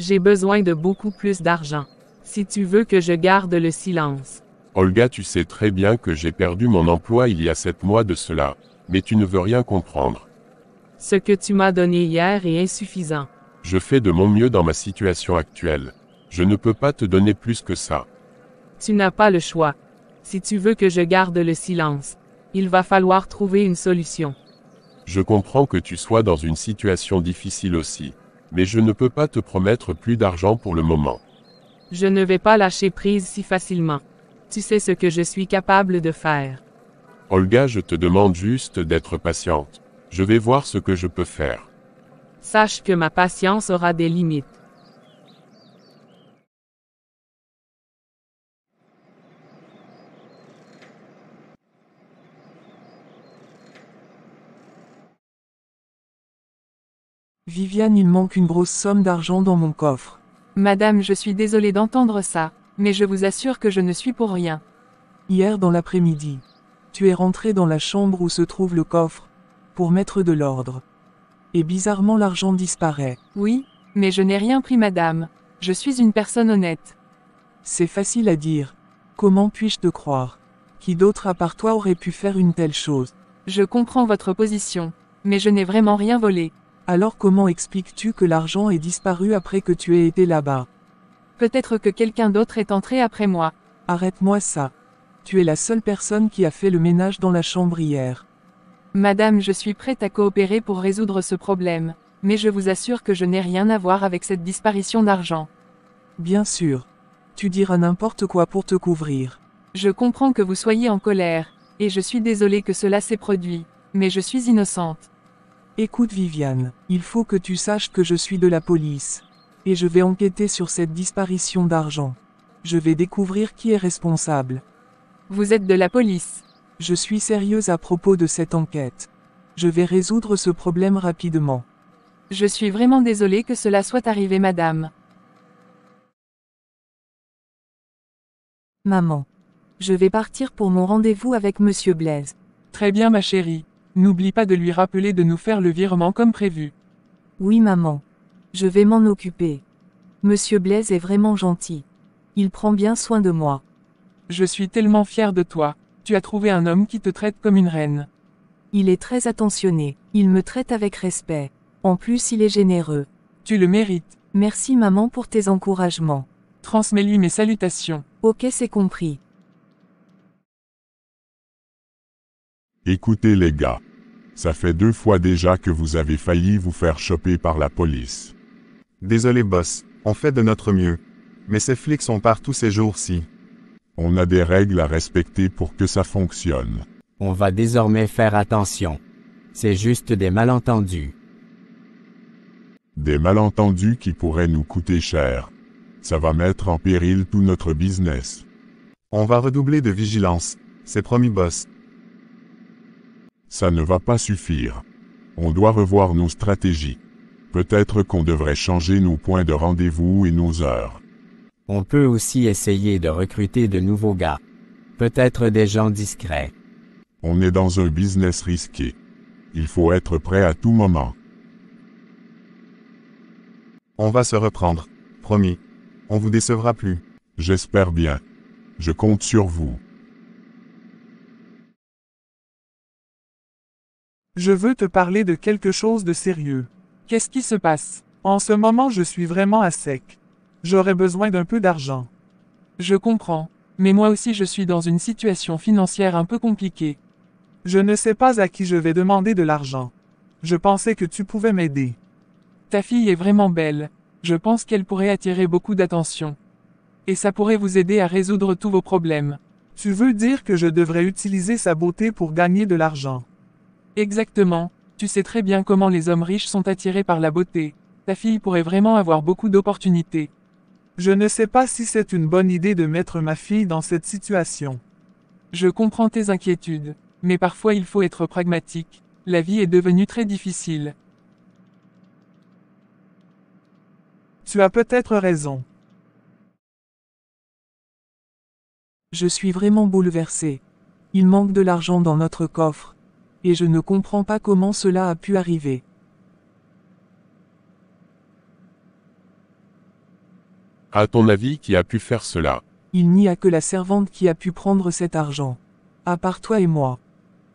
J'ai besoin de beaucoup plus d'argent. Si tu veux que je garde le silence. Olga, tu sais très bien que j'ai perdu mon emploi il y a sept mois de cela, mais tu ne veux rien comprendre. Ce que tu m'as donné hier est insuffisant. Je fais de mon mieux dans ma situation actuelle. Je ne peux pas te donner plus que ça. Tu n'as pas le choix. Si tu veux que je garde le silence, il va falloir trouver une solution. Je comprends que tu sois dans une situation difficile aussi, mais je ne peux pas te promettre plus d'argent pour le moment. Je ne vais pas lâcher prise si facilement. Tu sais ce que je suis capable de faire. Olga, je te demande juste d'être patiente. Je vais voir ce que je peux faire. Sache que ma patience aura des limites. Viviane, il manque une grosse somme d'argent dans mon coffre. Madame, je suis désolée d'entendre ça, mais je vous assure que je ne suis pour rien. Hier dans l'après-midi, tu es rentré dans la chambre où se trouve le coffre, pour mettre de l'ordre. Et bizarrement l'argent disparaît. Oui, mais je n'ai rien pris madame. Je suis une personne honnête. C'est facile à dire. Comment puis-je te croire? Qui d'autre à part toi aurait pu faire une telle chose? Je comprends votre position, mais je n'ai vraiment rien volé. Alors comment expliques-tu que l'argent est disparu après que tu aies été là-bas? Peut-être que quelqu'un d'autre est entré après moi. Arrête-moi ça. Tu es la seule personne qui a fait le ménage dans la chambre hier. Madame, je suis prête à coopérer pour résoudre ce problème, mais je vous assure que je n'ai rien à voir avec cette disparition d'argent. Bien sûr. Tu diras n'importe quoi pour te couvrir. Je comprends que vous soyez en colère, et je suis désolée que cela s'est produit, mais je suis innocente. Écoute Viviane, il faut que tu saches que je suis de la police. Et je vais enquêter sur cette disparition d'argent. Je vais découvrir qui est responsable. Vous êtes de la police. Je suis sérieuse à propos de cette enquête. Je vais résoudre ce problème rapidement. Je suis vraiment désolée que cela soit arrivé madame. Maman. Je vais partir pour mon rendez-vous avec Monsieur Blaise. Très bien ma chérie. N'oublie pas de lui rappeler de nous faire le virement comme prévu. Oui maman. Je vais m'en occuper. Monsieur Blaise est vraiment gentil. Il prend bien soin de moi. Je suis tellement fière de toi. Tu as trouvé un homme qui te traite comme une reine. Il est très attentionné. Il me traite avec respect. En plus il est généreux. Tu le mérites. Merci maman pour tes encouragements. Transmets-lui mes salutations. Ok c'est compris. Écoutez les gars. Ça fait deux fois déjà que vous avez failli vous faire choper par la police. Désolé boss, on fait de notre mieux. Mais ces flics sont partout ces jours-ci. On a des règles à respecter pour que ça fonctionne. On va désormais faire attention. C'est juste des malentendus. Des malentendus qui pourraient nous coûter cher. Ça va mettre en péril tout notre business. On va redoubler de vigilance. C'est promis boss. Ça ne va pas suffire. On doit revoir nos stratégies. Peut-être qu'on devrait changer nos points de rendez-vous et nos heures. On peut aussi essayer de recruter de nouveaux gars. Peut-être des gens discrets. On est dans un business risqué. Il faut être prêt à tout moment. On va se reprendre. Promis. On vous décevra plus. J'espère bien. Je compte sur vous. Je veux te parler de quelque chose de sérieux. Qu'est-ce qui se passe? En ce moment, je suis vraiment à sec. J'aurais besoin d'un peu d'argent. Je comprends, mais moi aussi je suis dans une situation financière un peu compliquée. Je ne sais pas à qui je vais demander de l'argent. Je pensais que tu pouvais m'aider. Ta fille est vraiment belle. Je pense qu'elle pourrait attirer beaucoup d'attention. Et ça pourrait vous aider à résoudre tous vos problèmes. Tu veux dire que je devrais utiliser sa beauté pour gagner de l'argent. Exactement. Tu sais très bien comment les hommes riches sont attirés par la beauté. Ta fille pourrait vraiment avoir beaucoup d'opportunités. Je ne sais pas si c'est une bonne idée de mettre ma fille dans cette situation. Je comprends tes inquiétudes, mais parfois il faut être pragmatique. La vie est devenue très difficile. Tu as peut-être raison. Je suis vraiment bouleversé. Il manque de l'argent dans notre coffre. Et je ne comprends pas comment cela a pu arriver. À ton avis, qui a pu faire cela? Il n'y a que la servante qui a pu prendre cet argent. À part toi et moi.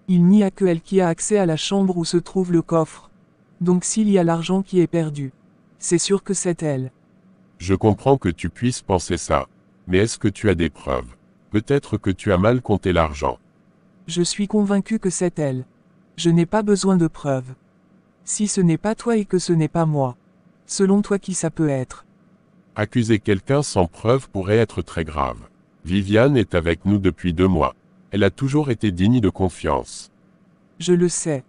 Il n'y a que elle qui a accès à la chambre où se trouve le coffre. Donc s'il y a l'argent qui est perdu, c'est sûr que c'est elle. Je comprends que tu puisses penser ça. Mais est-ce que tu as des preuves? Peut-être que tu as mal compté l'argent. Je suis convaincu que c'est elle. Je n'ai pas besoin de preuves. Si ce n'est pas toi et que ce n'est pas moi. Selon toi qui ça peut être Accuser quelqu'un sans preuve pourrait être très grave. Viviane est avec nous depuis deux mois. Elle a toujours été digne de confiance. Je le sais.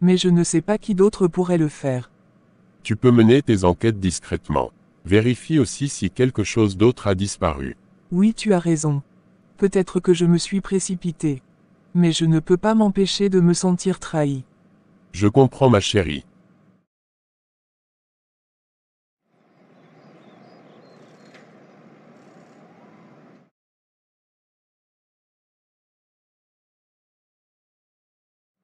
Mais je ne sais pas qui d'autre pourrait le faire. Tu peux mener tes enquêtes discrètement. Vérifie aussi si quelque chose d'autre a disparu. Oui, tu as raison. Peut-être que je me suis précipité. Mais je ne peux pas m'empêcher de me sentir trahi. Je comprends ma chérie.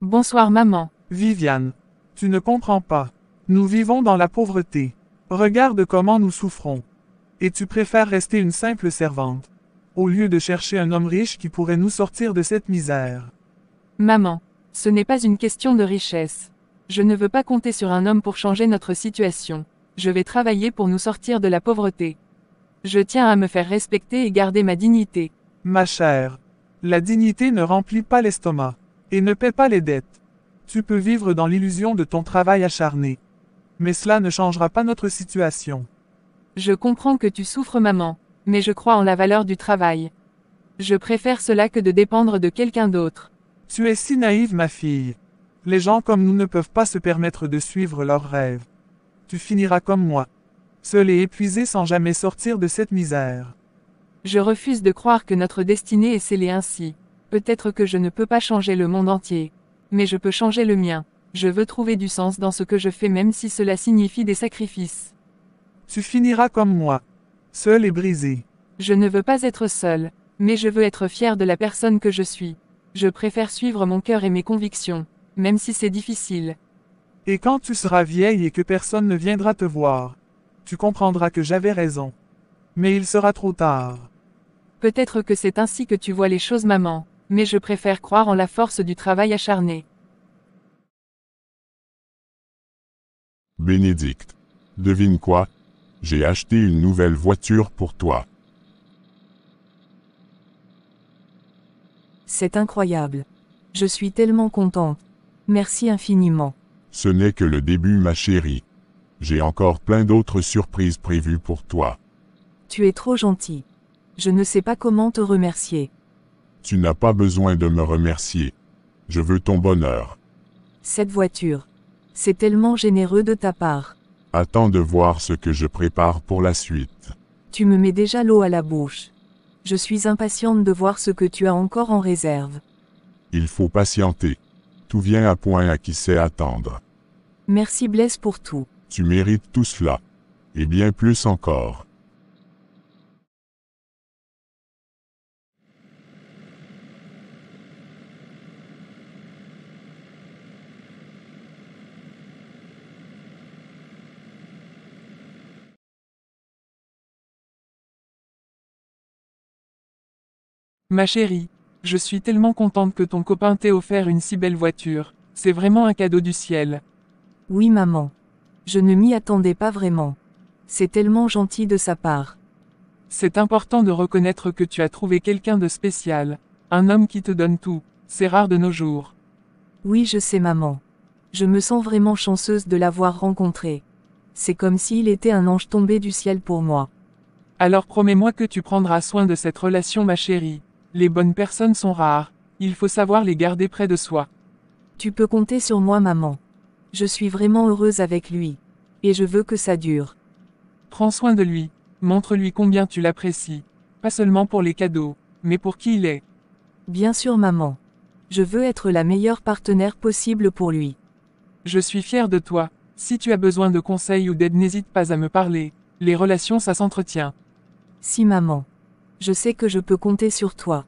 Bonsoir maman. Viviane. Tu ne comprends pas. Nous vivons dans la pauvreté. Regarde comment nous souffrons. Et tu préfères rester une simple servante. Au lieu de chercher un homme riche qui pourrait nous sortir de cette misère. Maman, ce n'est pas une question de richesse. Je ne veux pas compter sur un homme pour changer notre situation. Je vais travailler pour nous sortir de la pauvreté. Je tiens à me faire respecter et garder ma dignité. Ma chère. La dignité ne remplit pas l'estomac. Et ne paie pas les dettes. Tu peux vivre dans l'illusion de ton travail acharné. Mais cela ne changera pas notre situation. Je comprends que tu souffres maman, mais je crois en la valeur du travail. Je préfère cela que de dépendre de quelqu'un d'autre. Tu es si naïve ma fille. Les gens comme nous ne peuvent pas se permettre de suivre leurs rêves. Tu finiras comme moi. Seul et épuisé sans jamais sortir de cette misère. Je refuse de croire que notre destinée est scellée ainsi. Peut-être que je ne peux pas changer le monde entier. Mais je peux changer le mien. Je veux trouver du sens dans ce que je fais même si cela signifie des sacrifices. Tu finiras comme moi. Seul et brisé. Je ne veux pas être seul, mais je veux être fier de la personne que je suis. Je préfère suivre mon cœur et mes convictions, même si c'est difficile. Et quand tu seras vieille et que personne ne viendra te voir, tu comprendras que j'avais raison. Mais il sera trop tard. Peut-être que c'est ainsi que tu vois les choses maman, mais je préfère croire en la force du travail acharné. Bénédicte. Devine quoi? J'ai acheté une nouvelle voiture pour toi. C'est incroyable. Je suis tellement contente. Merci infiniment. Ce n'est que le début ma chérie. J'ai encore plein d'autres surprises prévues pour toi. Tu es trop gentil. Je ne sais pas comment te remercier. Tu n'as pas besoin de me remercier. Je veux ton bonheur. Cette voiture. C'est tellement généreux de ta part. Attends de voir ce que je prépare pour la suite. Tu me mets déjà l'eau à la bouche. Je suis impatiente de voir ce que tu as encore en réserve. Il faut patienter. Tout vient à point à qui sait attendre. Merci Blaise pour tout. Tu mérites tout cela. Et bien plus encore. Ma chérie, je suis tellement contente que ton copain t'ait offert une si belle voiture. C'est vraiment un cadeau du ciel. Oui maman. Je ne m'y attendais pas vraiment. C'est tellement gentil de sa part. C'est important de reconnaître que tu as trouvé quelqu'un de spécial. Un homme qui te donne tout. C'est rare de nos jours. Oui je sais maman. Je me sens vraiment chanceuse de l'avoir rencontré. C'est comme s'il était un ange tombé du ciel pour moi. Alors promets-moi que tu prendras soin de cette relation ma chérie. Les bonnes personnes sont rares. Il faut savoir les garder près de soi. Tu peux compter sur moi maman. Je suis vraiment heureuse avec lui. Et je veux que ça dure. Prends soin de lui. Montre-lui combien tu l'apprécies. Pas seulement pour les cadeaux, mais pour qui il est. Bien sûr maman. Je veux être la meilleure partenaire possible pour lui. Je suis fière de toi. Si tu as besoin de conseils ou d'aide n'hésite pas à me parler. Les relations ça s'entretient. Si maman. Je sais que je peux compter sur toi.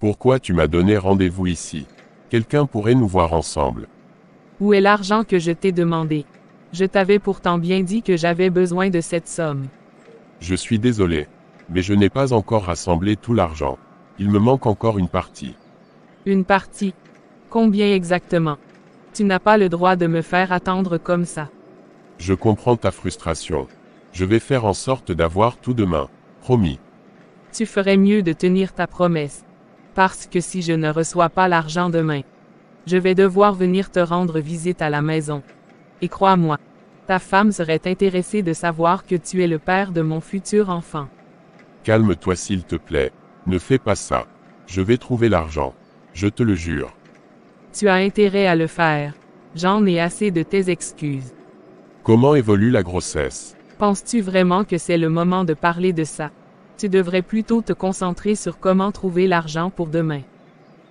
Pourquoi tu m'as donné rendez-vous ici? Quelqu'un pourrait nous voir ensemble. Où est l'argent que je t'ai demandé? Je t'avais pourtant bien dit que j'avais besoin de cette somme. Je suis désolé. Mais je n'ai pas encore rassemblé tout l'argent. Il me manque encore une partie. Une partie. Combien exactement? Tu n'as pas le droit de me faire attendre comme ça. Je comprends ta frustration. Je vais faire en sorte d'avoir tout demain. Promis. Tu ferais mieux de tenir ta promesse. Parce que si je ne reçois pas l'argent demain, je vais devoir venir te rendre visite à la maison. Et crois-moi, ta femme serait intéressée de savoir que tu es le père de mon futur enfant. Calme-toi s'il te plaît. Ne fais pas ça. Je vais trouver l'argent. Je te le jure. Tu as intérêt à le faire. J'en ai assez de tes excuses. Comment évolue la grossesse? Penses-tu vraiment que c'est le moment de parler de ça? Tu devrais plutôt te concentrer sur comment trouver l'argent pour demain.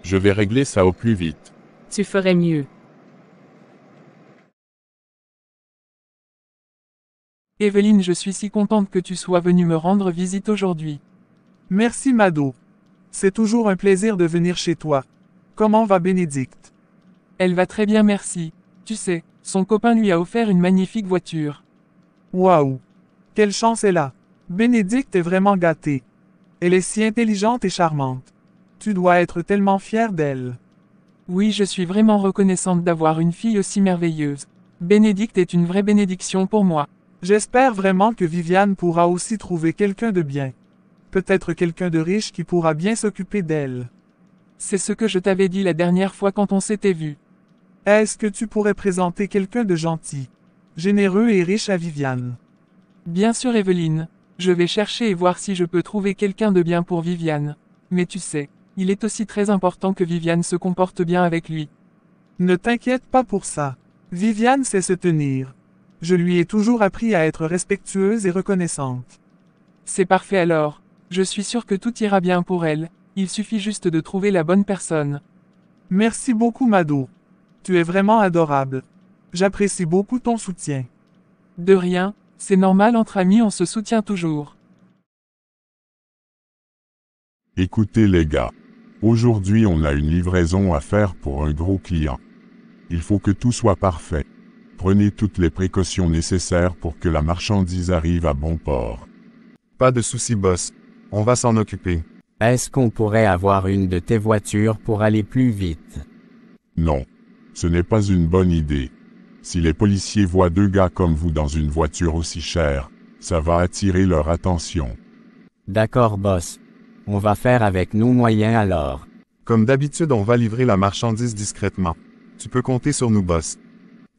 Je vais régler ça au plus vite. Tu ferais mieux. Evelyne, je suis si contente que tu sois venue me rendre visite aujourd'hui. Merci Mado. C'est toujours un plaisir de venir chez toi. Comment va Bénédicte? Elle va très bien merci. Tu sais, son copain lui a offert une magnifique voiture. Waouh Quelle chance elle a Bénédicte est vraiment gâtée. Elle est si intelligente et charmante. Tu dois être tellement fière d'elle. Oui, je suis vraiment reconnaissante d'avoir une fille aussi merveilleuse. Bénédicte est une vraie bénédiction pour moi. J'espère vraiment que Viviane pourra aussi trouver quelqu'un de bien. Peut-être quelqu'un de riche qui pourra bien s'occuper d'elle. C'est ce que je t'avais dit la dernière fois quand on s'était vu. Est-ce que tu pourrais présenter quelqu'un de gentil, généreux et riche à Viviane? Bien sûr Evelyne. Je vais chercher et voir si je peux trouver quelqu'un de bien pour Viviane. Mais tu sais, il est aussi très important que Viviane se comporte bien avec lui. Ne t'inquiète pas pour ça. Viviane sait se tenir. Je lui ai toujours appris à être respectueuse et reconnaissante. C'est parfait alors. Je suis sûr que tout ira bien pour elle. Il suffit juste de trouver la bonne personne. Merci beaucoup Mado. Tu es vraiment adorable. J'apprécie beaucoup ton soutien. De rien, c'est normal entre amis on se soutient toujours. Écoutez les gars. Aujourd'hui on a une livraison à faire pour un gros client. Il faut que tout soit parfait. Prenez toutes les précautions nécessaires pour que la marchandise arrive à bon port. Pas de souci boss. On va s'en occuper. Est-ce qu'on pourrait avoir une de tes voitures pour aller plus vite? Non. Ce n'est pas une bonne idée. Si les policiers voient deux gars comme vous dans une voiture aussi chère, ça va attirer leur attention. D'accord boss. On va faire avec nos moyens alors. Comme d'habitude, on va livrer la marchandise discrètement. Tu peux compter sur nous boss.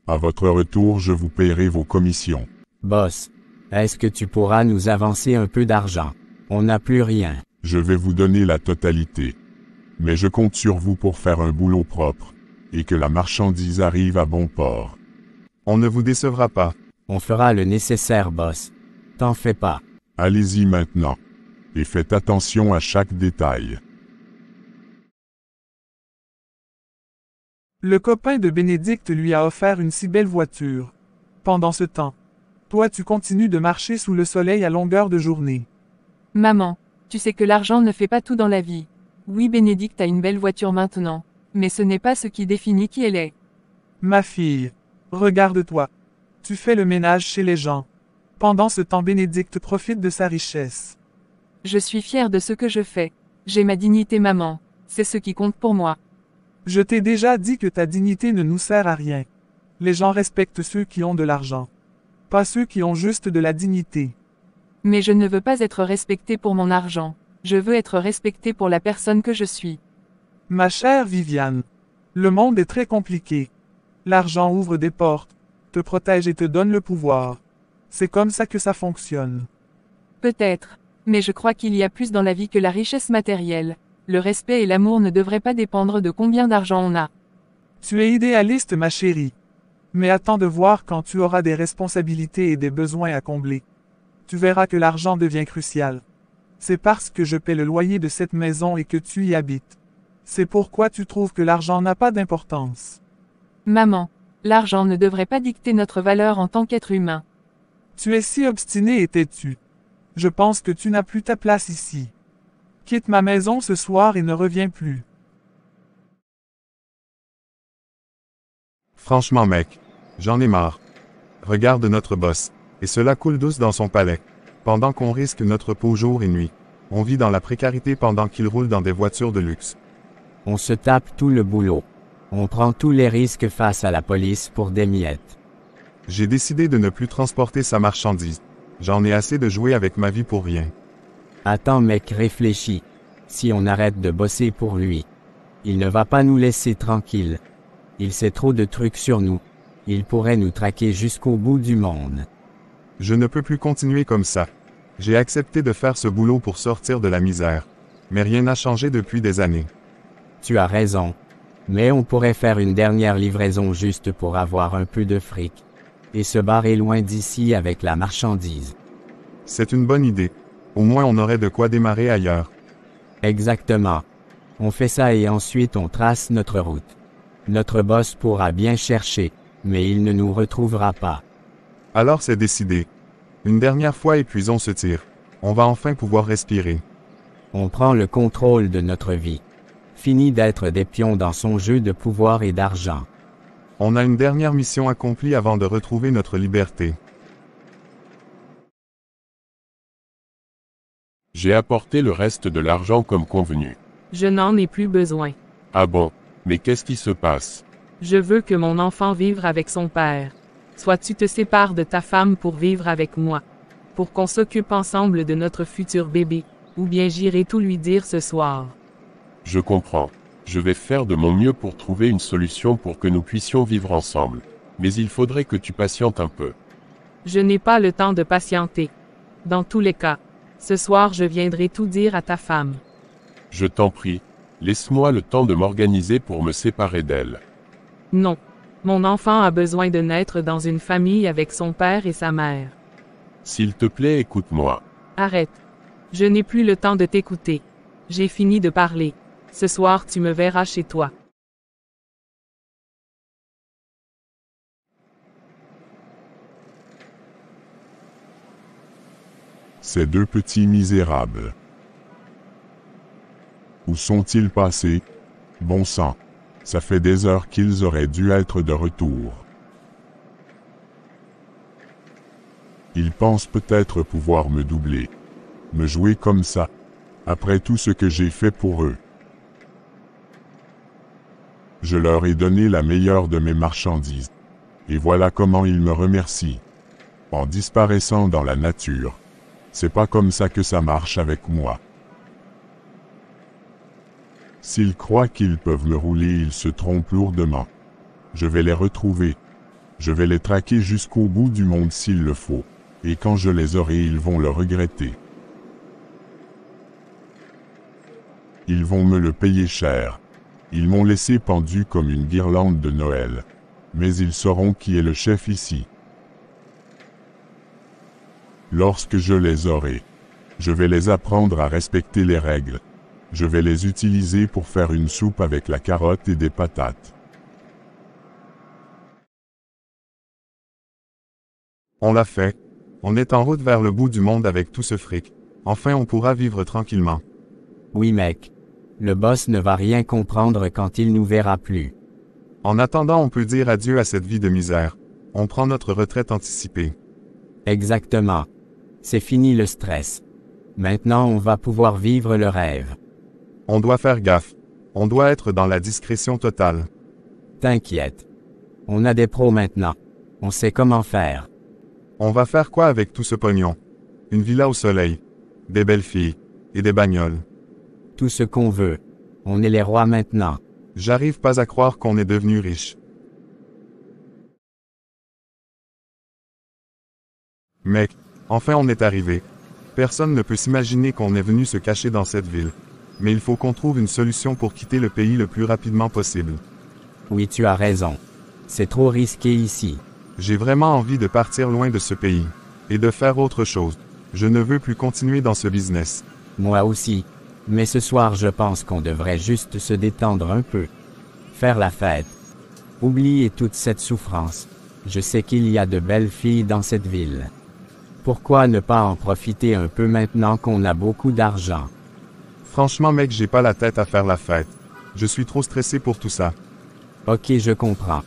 À votre retour, je vous paierai vos commissions. Boss, est-ce que tu pourras nous avancer un peu d'argent? On n'a plus rien. Je vais vous donner la totalité. Mais je compte sur vous pour faire un boulot propre, et que la marchandise arrive à bon port. On ne vous décevra pas. On fera le nécessaire boss. T'en fais pas. Allez-y maintenant. Et faites attention à chaque détail. Le copain de Bénédicte lui a offert une si belle voiture. Pendant ce temps, toi tu continues de marcher sous le soleil à longueur de journée. Maman, tu sais que l'argent ne fait pas tout dans la vie. Oui, Bénédicte a une belle voiture maintenant, mais ce n'est pas ce qui définit qui elle est. Ma fille, regarde-toi. Tu fais le ménage chez les gens. Pendant ce temps, Bénédicte profite de sa richesse. Je suis fière de ce que je fais. J'ai ma dignité maman. C'est ce qui compte pour moi. Je t'ai déjà dit que ta dignité ne nous sert à rien. Les gens respectent ceux qui ont de l'argent. Pas ceux qui ont juste de la dignité. Mais je ne veux pas être respectée pour mon argent. Je veux être respectée pour la personne que je suis. Ma chère Viviane. Le monde est très compliqué. L'argent ouvre des portes, te protège et te donne le pouvoir. C'est comme ça que ça fonctionne. Peut-être. Mais je crois qu'il y a plus dans la vie que la richesse matérielle. Le respect et l'amour ne devraient pas dépendre de combien d'argent on a. Tu es idéaliste, ma chérie. Mais attends de voir quand tu auras des responsabilités et des besoins à combler. Tu verras que l'argent devient crucial. C'est parce que je paie le loyer de cette maison et que tu y habites. C'est pourquoi tu trouves que l'argent n'a pas d'importance. Maman, l'argent ne devrait pas dicter notre valeur en tant qu'être humain. Tu es si obstiné et têtu. Je pense que tu n'as plus ta place ici. Quitte ma maison ce soir et ne reviens plus. Franchement mec, j'en ai marre. Regarde notre boss. Et cela coule douce dans son palais. Pendant qu'on risque notre peau jour et nuit. On vit dans la précarité pendant qu'il roule dans des voitures de luxe. On se tape tout le boulot. On prend tous les risques face à la police pour des miettes. J'ai décidé de ne plus transporter sa marchandise. J'en ai assez de jouer avec ma vie pour rien. Attends mec réfléchis. Si on arrête de bosser pour lui. Il ne va pas nous laisser tranquilles. Il sait trop de trucs sur nous. Il pourrait nous traquer jusqu'au bout du monde. Je ne peux plus continuer comme ça. J'ai accepté de faire ce boulot pour sortir de la misère. Mais rien n'a changé depuis des années. Tu as raison. Mais on pourrait faire une dernière livraison juste pour avoir un peu de fric. Et se barrer loin d'ici avec la marchandise. C'est une bonne idée. Au moins on aurait de quoi démarrer ailleurs. Exactement. On fait ça et ensuite on trace notre route. Notre boss pourra bien chercher, mais il ne nous retrouvera pas. Alors c'est décidé. Une dernière fois et puis on se tire. On va enfin pouvoir respirer. On prend le contrôle de notre vie. Fini d'être des pions dans son jeu de pouvoir et d'argent. On a une dernière mission accomplie avant de retrouver notre liberté. J'ai apporté le reste de l'argent comme convenu. Je n'en ai plus besoin. Ah bon, mais qu'est-ce qui se passe? Je veux que mon enfant vive avec son père. Soit tu te sépares de ta femme pour vivre avec moi. Pour qu'on s'occupe ensemble de notre futur bébé. Ou bien j'irai tout lui dire ce soir. Je comprends. Je vais faire de mon mieux pour trouver une solution pour que nous puissions vivre ensemble. Mais il faudrait que tu patientes un peu. Je n'ai pas le temps de patienter. Dans tous les cas, ce soir je viendrai tout dire à ta femme. Je t'en prie, laisse-moi le temps de m'organiser pour me séparer d'elle. Non. Mon enfant a besoin de naître dans une famille avec son père et sa mère. S'il te plaît, écoute-moi. Arrête. Je n'ai plus le temps de t'écouter. J'ai fini de parler. Ce soir tu me verras chez toi. Ces deux petits misérables. Où sont-ils passés? Bon sang. Ça fait des heures qu'ils auraient dû être de retour. Ils pensent peut-être pouvoir me doubler. Me jouer comme ça. Après tout ce que j'ai fait pour eux. Je leur ai donné la meilleure de mes marchandises. Et voilà comment ils me remercient. En disparaissant dans la nature. C'est pas comme ça que ça marche avec moi. S'ils croient qu'ils peuvent me rouler, ils se trompent lourdement. Je vais les retrouver. Je vais les traquer jusqu'au bout du monde s'il le faut. Et quand je les aurai, ils vont le regretter. Ils vont me le payer cher. Ils m'ont laissé pendu comme une guirlande de Noël. Mais ils sauront qui est le chef ici. Lorsque je les aurai, je vais les apprendre à respecter les règles. Je vais les utiliser pour faire une soupe avec la carotte et des patates. On l'a fait. On est en route vers le bout du monde avec tout ce fric. Enfin on pourra vivre tranquillement. Oui mec. Le boss ne va rien comprendre quand il nous verra plus. En attendant on peut dire adieu à cette vie de misère. On prend notre retraite anticipée. Exactement. C'est fini le stress. Maintenant on va pouvoir vivre le rêve. On doit faire gaffe. On doit être dans la discrétion totale. T'inquiète. On a des pros maintenant. On sait comment faire. On va faire quoi avec tout ce pognon? Une villa au soleil, des belles filles, et des bagnoles. Tout ce qu'on veut. On est les rois maintenant. J'arrive pas à croire qu'on est devenu riche. Mec, enfin on est arrivé. Personne ne peut s'imaginer qu'on est venu se cacher dans cette ville. Mais il faut qu'on trouve une solution pour quitter le pays le plus rapidement possible. Oui, tu as raison. C'est trop risqué ici. J'ai vraiment envie de partir loin de ce pays. Et de faire autre chose. Je ne veux plus continuer dans ce business. Moi aussi. Mais ce soir je pense qu'on devrait juste se détendre un peu. Faire la fête. Oublier toute cette souffrance. Je sais qu'il y a de belles filles dans cette ville. Pourquoi ne pas en profiter un peu maintenant qu'on a beaucoup d'argent? Franchement mec j'ai pas la tête à faire la fête. Je suis trop stressé pour tout ça. Ok je comprends.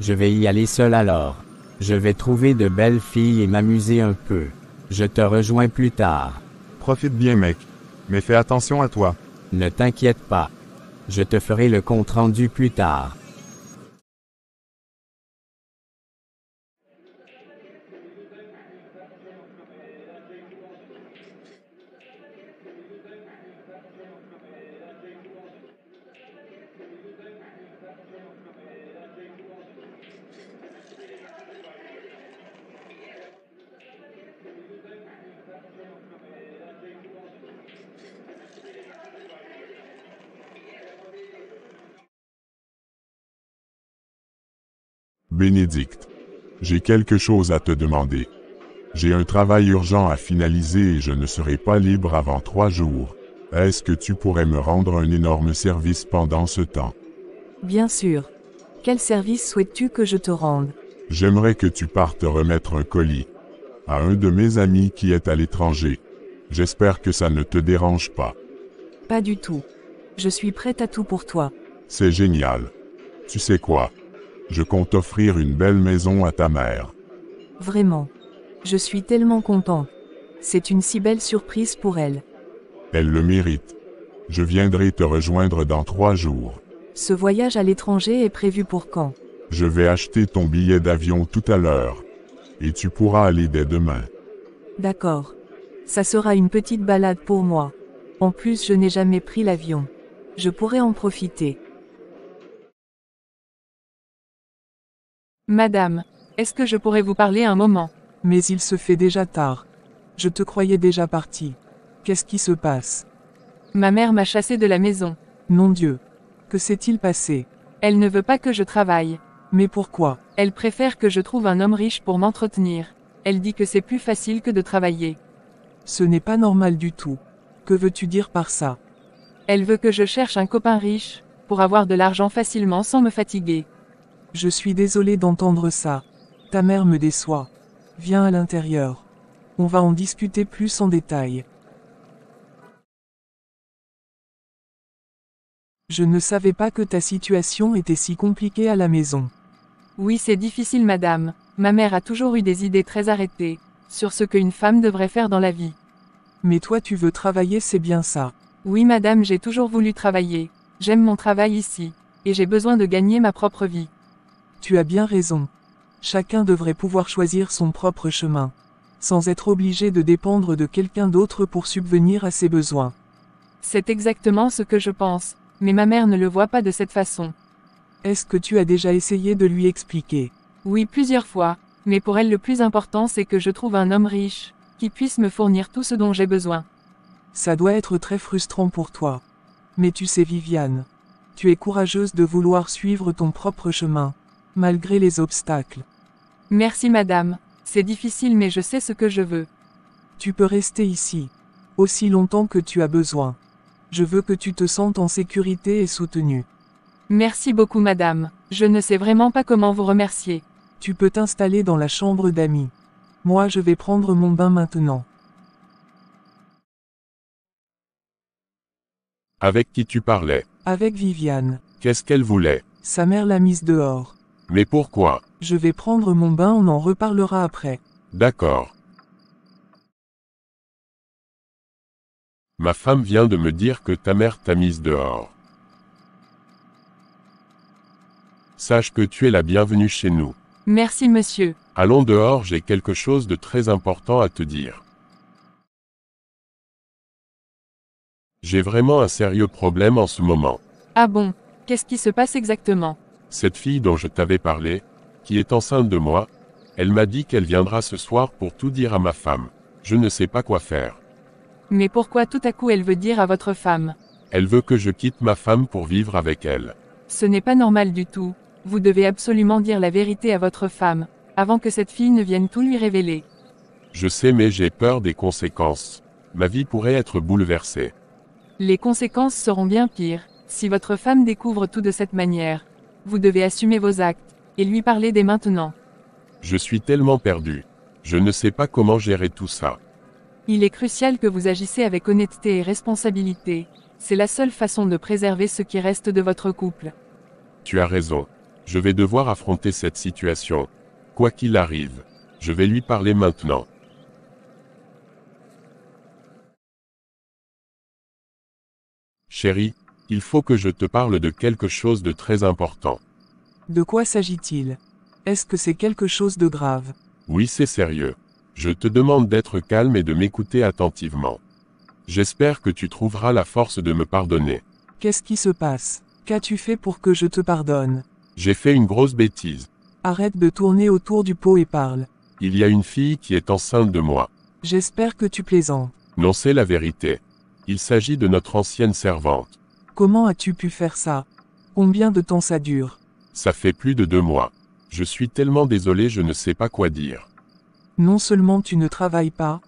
Je vais y aller seul alors. Je vais trouver de belles filles et m'amuser un peu. Je te rejoins plus tard. Profite bien, mec. Mais fais attention à toi. Ne t'inquiète pas. Je te ferai le compte rendu plus tard. Bénédicte. J'ai quelque chose à te demander. J'ai un travail urgent à finaliser et je ne serai pas libre avant trois jours. Est-ce que tu pourrais me rendre un énorme service pendant ce temps? Bien sûr. Quel service souhaites-tu que je te rende? J'aimerais que tu partes remettre un colis à un de mes amis qui est à l'étranger. J'espère que ça ne te dérange pas. Pas du tout. Je suis prête à tout pour toi. C'est génial. Tu sais quoi? Je compte offrir une belle maison à ta mère. Vraiment. Je suis tellement content. C'est une si belle surprise pour elle. Elle le mérite. Je viendrai te rejoindre dans trois jours. Ce voyage à l'étranger est prévu pour quand? Je vais acheter ton billet d'avion tout à l'heure. Et tu pourras aller dès demain. D'accord. Ça sera une petite balade pour moi. En plus, je n'ai jamais pris l'avion. Je pourrais en profiter. Madame, est-ce que je pourrais vous parler un moment? Mais il se fait déjà tard. Je te croyais déjà parti. Qu'est-ce qui se passe? Ma mère m'a chassé de la maison. Mon Dieu. Que s'est-il passé? Elle ne veut pas que je travaille. Mais pourquoi? Elle préfère que je trouve un homme riche pour m'entretenir. Elle dit que c'est plus facile que de travailler. Ce n'est pas normal du tout. Que veux-tu dire par ça? Elle veut que je cherche un copain riche, pour avoir de l'argent facilement sans me fatiguer. Je suis désolé d'entendre ça. Ta mère me déçoit. Viens à l'intérieur. On va en discuter plus en détail. Je ne savais pas que ta situation était si compliquée à la maison. Oui, c'est difficile, madame. Ma mère a toujours eu des idées très arrêtées, sur ce qu'une femme devrait faire dans la vie. Mais toi tu veux travailler, c'est bien ça. Oui, madame, j'ai toujours voulu travailler. J'aime mon travail ici, et j'ai besoin de gagner ma propre vie. Tu as bien raison. Chacun devrait pouvoir choisir son propre chemin, sans être obligé de dépendre de quelqu'un d'autre pour subvenir à ses besoins. C'est exactement ce que je pense, mais ma mère ne le voit pas de cette façon. Est-ce que tu as déjà essayé de lui expliquer? Oui, plusieurs fois, mais pour elle le plus important c'est que je trouve un homme riche, qui puisse me fournir tout ce dont j'ai besoin. Ça doit être très frustrant pour toi. Mais tu sais Viviane, tu es courageuse de vouloir suivre ton propre chemin, malgré les obstacles. Merci madame, c'est difficile mais je sais ce que je veux. Tu peux rester ici, aussi longtemps que tu as besoin. Je veux que tu te sentes en sécurité et soutenu. Merci beaucoup madame, je ne sais vraiment pas comment vous remercier. Tu peux t'installer dans la chambre d'amis. Moi je vais prendre mon bain maintenant. Avec qui tu parlais? Avec Viviane. Qu'est-ce qu'elle voulait? Sa mère l'a mise dehors. Mais pourquoi? Je vais prendre mon bain, on en reparlera après. D'accord. Ma femme vient de me dire que ta mère t'a mise dehors. Sache que tu es la bienvenue chez nous. Merci monsieur. Allons dehors, j'ai quelque chose de très important à te dire. J'ai vraiment un sérieux problème en ce moment. Ah bon, qu'est-ce qui se passe exactement? Cette fille dont je t'avais parlé, qui est enceinte de moi, elle m'a dit qu'elle viendra ce soir pour tout dire à ma femme. Je ne sais pas quoi faire. Mais pourquoi tout à coup elle veut dire à votre femme? Elle veut que je quitte ma femme pour vivre avec elle. Ce n'est pas normal du tout. Vous devez absolument dire la vérité à votre femme, avant que cette fille ne vienne tout lui révéler. Je sais mais j'ai peur des conséquences. Ma vie pourrait être bouleversée. Les conséquences seront bien pires, si votre femme découvre tout de cette manière. Vous devez assumer vos actes, et lui parler dès maintenant. Je suis tellement perdu. Je ne sais pas comment gérer tout ça. Il est crucial que vous agissez avec honnêteté et responsabilité. C'est la seule façon de préserver ce qui reste de votre couple. Tu as raison. Je vais devoir affronter cette situation. Quoi qu'il arrive, je vais lui parler maintenant. Chérie, il faut que je te parle de quelque chose de très important. De quoi s'agit-il? Est-ce que c'est quelque chose de grave? Oui, c'est sérieux. Je te demande d'être calme et de m'écouter attentivement. J'espère que tu trouveras la force de me pardonner. Qu'est-ce qui se passe? Qu'as-tu fait pour que je te pardonne? J'ai fait une grosse bêtise. Arrête de tourner autour du pot et parle. Il y a une fille qui est enceinte de moi. J'espère que tu plaisantes. Non, c'est la vérité. Il s'agit de notre ancienne servante. Comment as-tu pu faire ça? Combien de temps ça dure? Ça fait plus de deux mois. Je suis tellement désolé, je ne sais pas quoi dire. Non seulement tu ne travailles pas,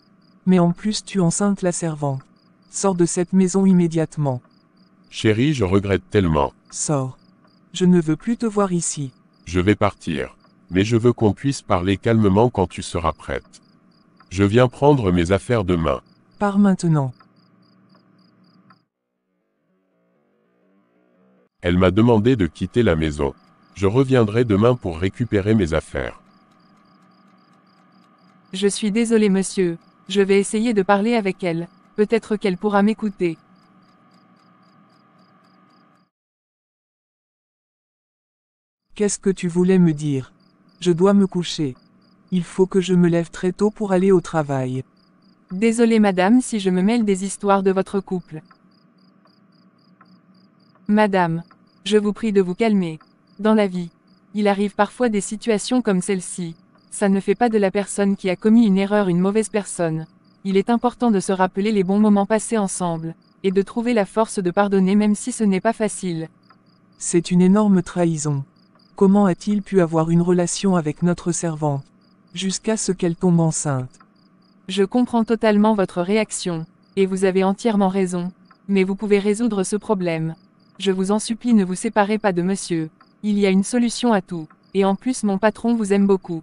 mais en plus tu enceintes la servante. Sors de cette maison immédiatement. Chérie, je regrette tellement. Sors. Je ne veux plus te voir ici. Je vais partir. Mais je veux qu'on puisse parler calmement quand tu seras prête. Je viens prendre mes affaires demain. Pars maintenant. Elle m'a demandé de quitter la maison. Je reviendrai demain pour récupérer mes affaires. Je suis désolé monsieur. Je vais essayer de parler avec elle. Peut-être qu'elle pourra m'écouter. Qu'est-ce que tu voulais me dire? Je dois me coucher. Il faut que je me lève très tôt pour aller au travail. Désolé madame si je me mêle des histoires de votre couple. Madame, je vous prie de vous calmer. Dans la vie, il arrive parfois des situations comme celle-ci. Ça ne fait pas de la personne qui a commis une erreur une mauvaise personne. Il est important de se rappeler les bons moments passés ensemble, et de trouver la force de pardonner même si ce n'est pas facile. C'est une énorme trahison. Comment a-t-il pu avoir une relation avec notre servante? Jusqu'à ce qu'elle tombe enceinte. Je comprends totalement votre réaction, et vous avez entièrement raison, mais vous pouvez résoudre ce problème. Je vous en supplie ne vous séparez pas de monsieur. Il y a une solution à tout, et en plus mon patron vous aime beaucoup.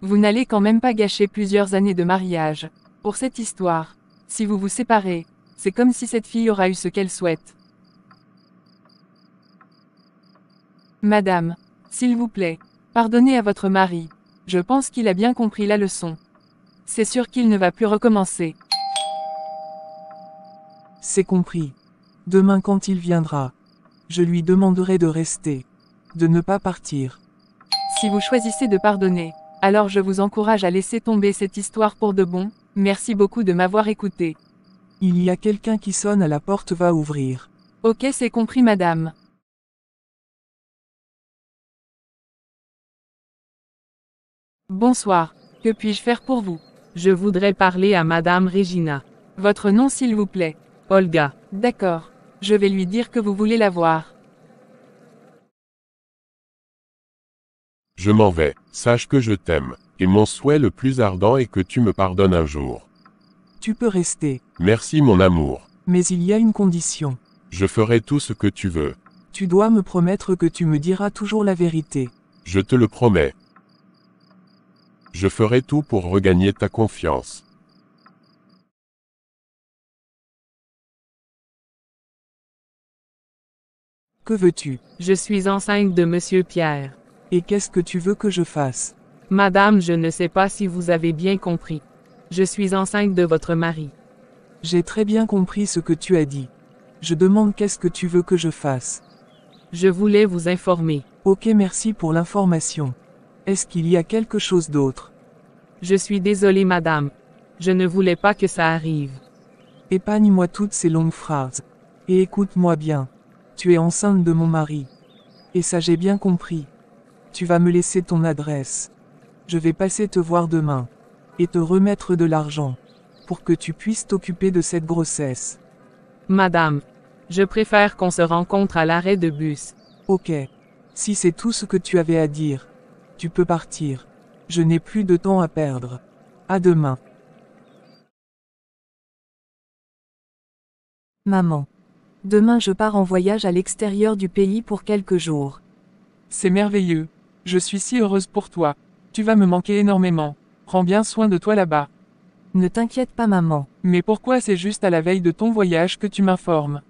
Vous n'allez quand même pas gâcher plusieurs années de mariage. Pour cette histoire, si vous vous séparez, c'est comme si cette fille aura eu ce qu'elle souhaite. Madame, s'il vous plaît, pardonnez à votre mari. Je pense qu'il a bien compris la leçon. C'est sûr qu'il ne va plus recommencer. C'est compris. Demain quand il viendra, je lui demanderai de rester, de ne pas partir. Si vous choisissez de pardonner, alors je vous encourage à laisser tomber cette histoire pour de bon. Merci beaucoup de m'avoir écouté. Il y a quelqu'un qui sonne à la porte va ouvrir. Ok c'est compris madame. Bonsoir, que puis-je faire pour vous? Je voudrais parler à Madame Regina. Votre nom s'il vous plaît. Olga. D'accord. Je vais lui dire que vous voulez la voir. Je m'en vais. Sache que je t'aime. Et mon souhait le plus ardent est que tu me pardonnes un jour. Tu peux rester. Merci mon amour. Mais il y a une condition. Je ferai tout ce que tu veux. Tu dois me promettre que tu me diras toujours la vérité. Je te le promets. Je ferai tout pour regagner ta confiance. Que veux-tu? Je suis enceinte de Monsieur Pierre. Et qu'est-ce que tu veux que je fasse? Madame, je ne sais pas si vous avez bien compris. Je suis enceinte de votre mari. J'ai très bien compris ce que tu as dit. Je demande qu'est-ce que tu veux que je fasse. Je voulais vous informer. Ok merci pour l'information. Est-ce qu'il y a quelque chose d'autre? Je suis désolée madame. Je ne voulais pas que ça arrive. Épargne-moi toutes ces longues phrases. Et écoute-moi bien. Tu es enceinte de mon mari. Et ça j'ai bien compris. Tu vas me laisser ton adresse. Je vais passer te voir demain. Et te remettre de l'argent. Pour que tu puisses t'occuper de cette grossesse. Madame, je préfère qu'on se rencontre à l'arrêt de bus. Ok. Si c'est tout ce que tu avais à dire, tu peux partir. Je n'ai plus de temps à perdre. À demain. Maman. Demain je pars en voyage à l'extérieur du pays pour quelques jours. C'est merveilleux. Je suis si heureuse pour toi. Tu vas me manquer énormément. Prends bien soin de toi là-bas. Ne t'inquiète pas maman. Mais pourquoi c'est juste à la veille de ton voyage que tu m'informes?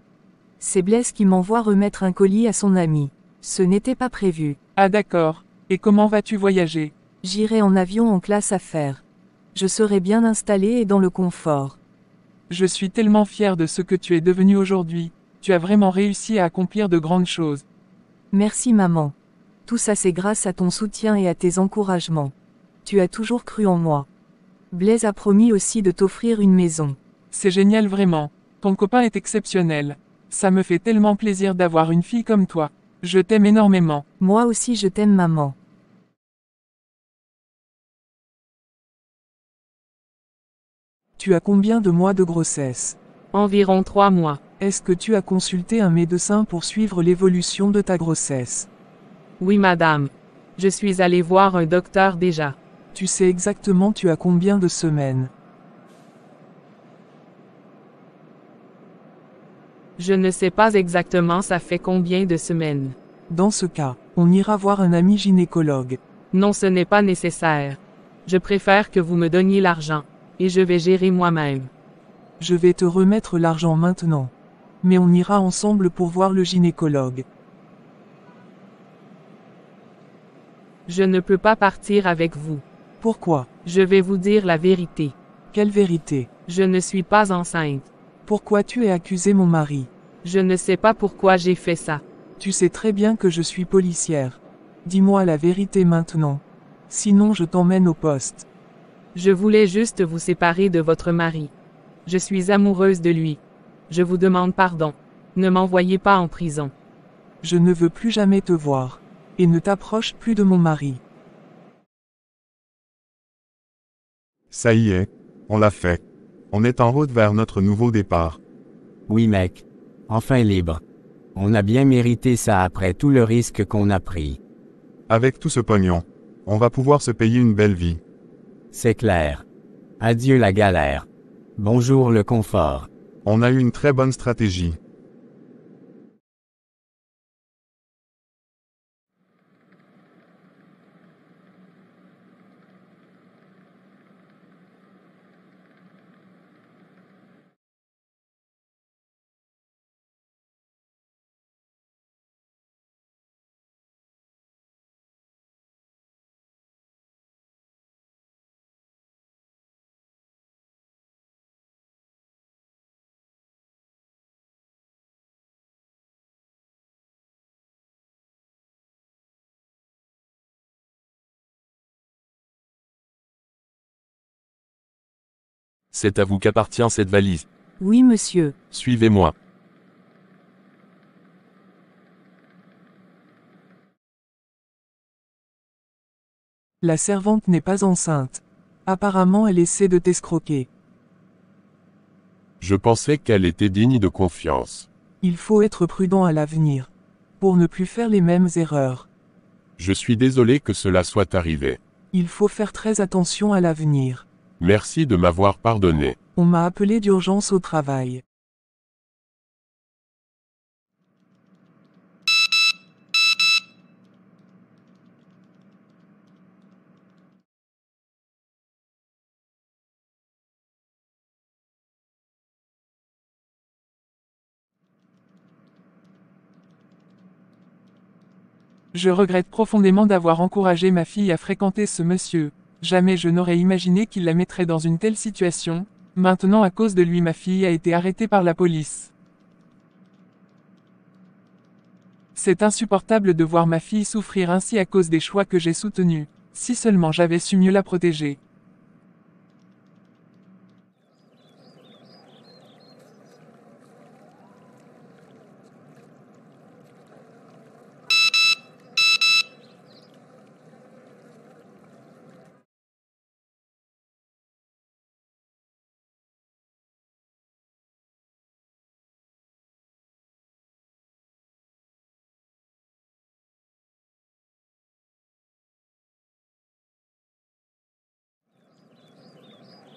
C'est Blaise qui m'envoie remettre un colis à son ami. Ce n'était pas prévu. Ah d'accord. Et comment vas-tu voyager? J'irai en avion en classe affaires. Je serai bien installé et dans le confort. Je suis tellement fier de ce que tu es devenu aujourd'hui. Tu as vraiment réussi à accomplir de grandes choses. Merci maman. Tout ça c'est grâce à ton soutien et à tes encouragements. Tu as toujours cru en moi. Blaise a promis aussi de t'offrir une maison. C'est génial vraiment. Ton copain est exceptionnel. Ça me fait tellement plaisir d'avoir une fille comme toi. Je t'aime énormément. Moi aussi je t'aime maman. Tu as combien de mois de grossesse? Environ trois mois. Est-ce que tu as consulté un médecin pour suivre l'évolution de ta grossesse? Oui, madame. Je suis allé voir un docteur déjà. Tu sais exactement tu as combien de semaines Je ne sais pas exactement ça fait combien de semaines. Dans ce cas, on ira voir un ami gynécologue. Non, ce n'est pas nécessaire. Je préfère que vous me donniez l'argent. Et je vais gérer moi-même. Je vais te remettre l'argent maintenant. Mais on ira ensemble pour voir le gynécologue. Je ne peux pas partir avec vous. Pourquoi? Je vais vous dire la vérité. Quelle vérité? Je ne suis pas enceinte. Pourquoi tu es accusé mon mari? Je ne sais pas pourquoi j'ai fait ça. Tu sais très bien que je suis policière. Dis-moi la vérité maintenant. Sinon je t'emmène au poste. Je voulais juste vous séparer de votre mari. Je suis amoureuse de lui. Je vous demande pardon. Ne m'envoyez pas en prison. Je ne veux plus jamais te voir. Et ne t'approche plus de mon mari. Ça y est, on l'a fait. On est en route vers notre nouveau départ. Oui mec. Enfin libre. On a bien mérité ça après tout le risque qu'on a pris. Avec tout ce pognon, on va pouvoir se payer une belle vie. C'est clair. Adieu la galère. Bonjour le confort. On a eu une très bonne stratégie. C'est à vous qu'appartient cette valise. Oui monsieur. Suivez-moi. La servante n'est pas enceinte. Apparemment elle essaie de t'escroquer. Je pensais qu'elle était digne de confiance. Il faut être prudent à l'avenir. Pour ne plus faire les mêmes erreurs. Je suis désolé que cela soit arrivé. Il faut faire très attention à l'avenir. Merci de m'avoir pardonné. On m'a appelé d'urgence au travail. Je regrette profondément d'avoir encouragé ma fille à fréquenter ce monsieur. Jamais je n'aurais imaginé qu'il la mettrait dans une telle situation. Maintenant à cause de lui ma fille a été arrêtée par la police. C'est insupportable de voir ma fille souffrir ainsi à cause des choix que j'ai soutenus. Si seulement j'avais su mieux la protéger.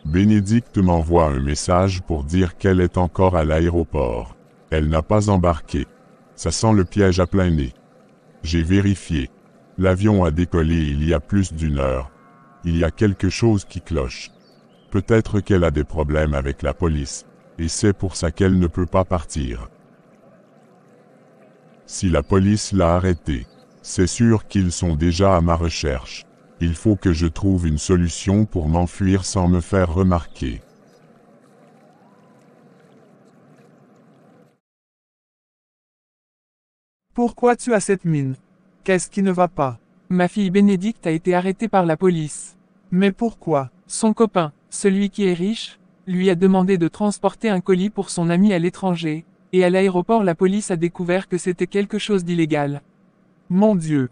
Bénédicte m'envoie un message pour dire qu'elle est encore à l'aéroport. Elle n'a pas embarqué. Ça sent le piège à plein nez. J'ai vérifié. L'avion a décollé il y a plus d'une heure. Il y a quelque chose qui cloche. Peut-être qu'elle a des problèmes avec la police, et c'est pour ça qu'elle ne peut pas partir. Si la police l'a arrêté, c'est sûr qu'ils sont déjà à ma recherche. Il faut que je trouve une solution pour m'enfuir sans me faire remarquer. Pourquoi tu as cette mine? Qu'est-ce qui ne va pas? Ma fille Bénédicte a été arrêtée par la police. Mais pourquoi? Son copain, celui qui est riche, lui a demandé de transporter un colis pour son ami à l'étranger, et à l'aéroport la police a découvert que c'était quelque chose d'illégal. Mon Dieu.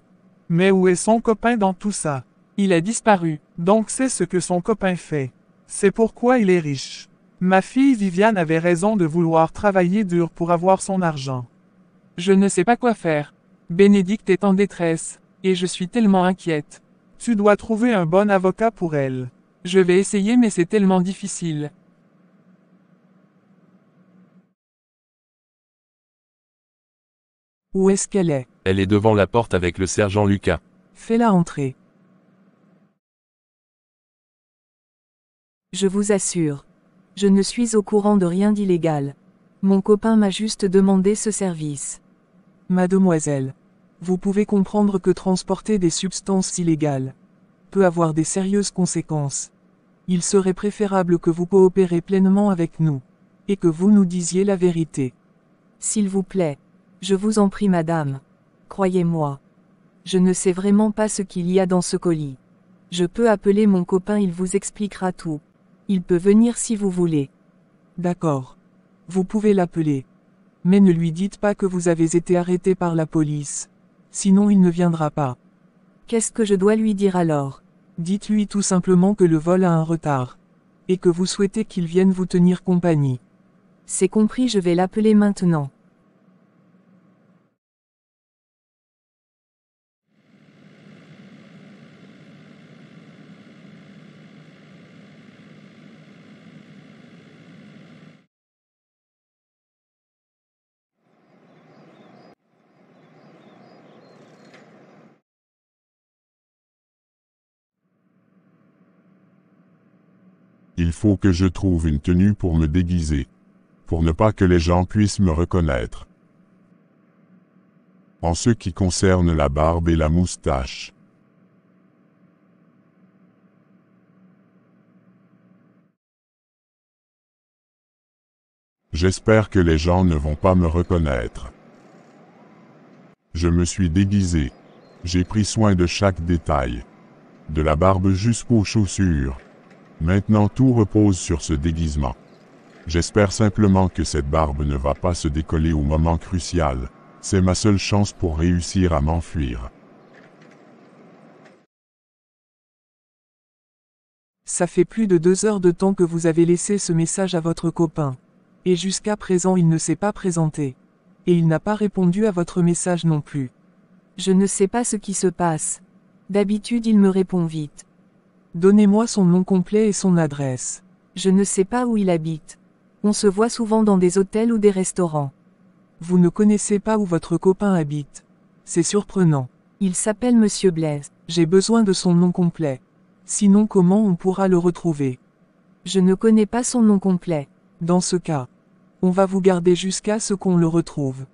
Mais où est son copain dans tout ça? Il a disparu. Donc c'est ce que son copain fait. C'est pourquoi il est riche. Ma fille Viviane avait raison de vouloir travailler dur pour avoir son argent. Je ne sais pas quoi faire. Bénédicte est en détresse, et je suis tellement inquiète. Tu dois trouver un bon avocat pour elle. Je vais essayer mais c'est tellement difficile. Où est-ce qu'elle est? Elle est devant la porte avec le sergent Lucas. Fais-la entrer. Je vous assure. Je ne suis au courant de rien d'illégal. Mon copain m'a juste demandé ce service. Mademoiselle, vous pouvez comprendre que transporter des substances illégales peut avoir des sérieuses conséquences. Il serait préférable que vous coopérez pleinement avec nous et que vous nous disiez la vérité. S'il vous plaît. Je vous en prie madame. Croyez-moi. Je ne sais vraiment pas ce qu'il y a dans ce colis. Je peux appeler mon copain, il vous expliquera tout. Il peut venir si vous voulez. D'accord. Vous pouvez l'appeler. Mais ne lui dites pas que vous avez été arrêté par la police. Sinon il ne viendra pas. Qu'est-ce que je dois lui dire alors? Dites-lui tout simplement que le vol a un retard. Et que vous souhaitez qu'il vienne vous tenir compagnie. C'est compris, je vais l'appeler maintenant. Il faut que je trouve une tenue pour me déguiser. Pour ne pas que les gens puissent me reconnaître. En ce qui concerne la barbe et la moustache. J'espère que les gens ne vont pas me reconnaître. Je me suis déguisé. J'ai pris soin de chaque détail. De la barbe jusqu'aux chaussures. Maintenant tout repose sur ce déguisement. J'espère simplement que cette barbe ne va pas se décoller au moment crucial. C'est ma seule chance pour réussir à m'enfuir. Ça fait plus de deux heures de temps que vous avez laissé ce message à votre copain. Et jusqu'à présent il ne s'est pas présenté. Et il n'a pas répondu à votre message non plus. Je ne sais pas ce qui se passe. D'habitude il me répond vite. Donnez-moi son nom complet et son adresse. Je ne sais pas où il habite. On se voit souvent dans des hôtels ou des restaurants. Vous ne connaissez pas où votre copain habite. C'est surprenant. Il s'appelle Monsieur Blaise. J'ai besoin de son nom complet. Sinon comment on pourra le retrouver? Je ne connais pas son nom complet. Dans ce cas, on va vous garder jusqu'à ce qu'on le retrouve.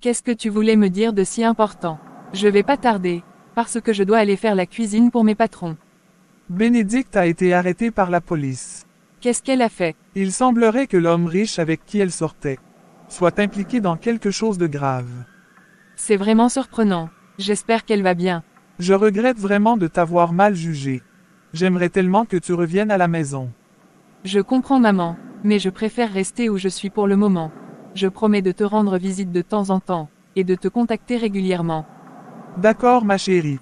Qu'est-ce que tu voulais me dire de si important? Je vais pas tarder, parce que je dois aller faire la cuisine pour mes patrons. Bénédicte a été arrêtée par la police. Qu'est-ce qu'elle a fait? Il semblerait que l'homme riche avec qui elle sortait soit impliqué dans quelque chose de grave. C'est vraiment surprenant. J'espère qu'elle va bien. Je regrette vraiment de t'avoir mal jugé. J'aimerais tellement que tu reviennes à la maison. Je comprends maman, mais je préfère rester où je suis pour le moment. Je promets de te rendre visite de temps en temps, et de te contacter régulièrement. D'accord ma chérie.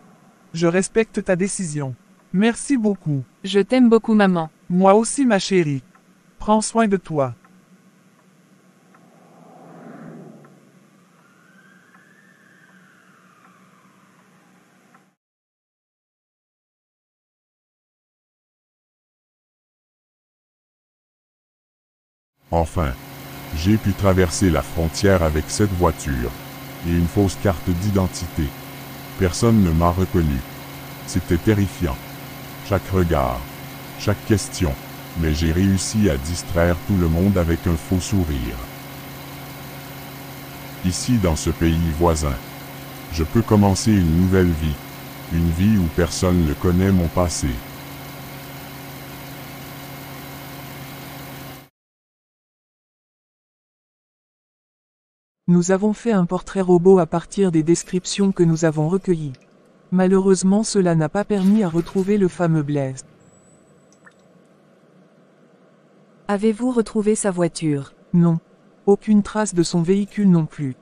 Je respecte ta décision. Merci beaucoup. Je t'aime beaucoup maman. Moi aussi ma chérie. Prends soin de toi. Enfin, j'ai pu traverser la frontière avec cette voiture et une fausse carte d'identité. Personne ne m'a reconnu. C'était terrifiant. Chaque regard, chaque question, Mais j'ai réussi à distraire tout le monde avec un faux sourire. Ici dans ce pays voisin, je peux commencer une nouvelle vie. Une vie où personne ne connaît mon passé. Nous avons fait un portrait robot à partir des descriptions que nous avons recueillies. Malheureusement cela n'a pas permis à retrouver le fameux Blaise. Avez-vous retrouvé sa voiture? Non. Aucune trace de son véhicule non plus.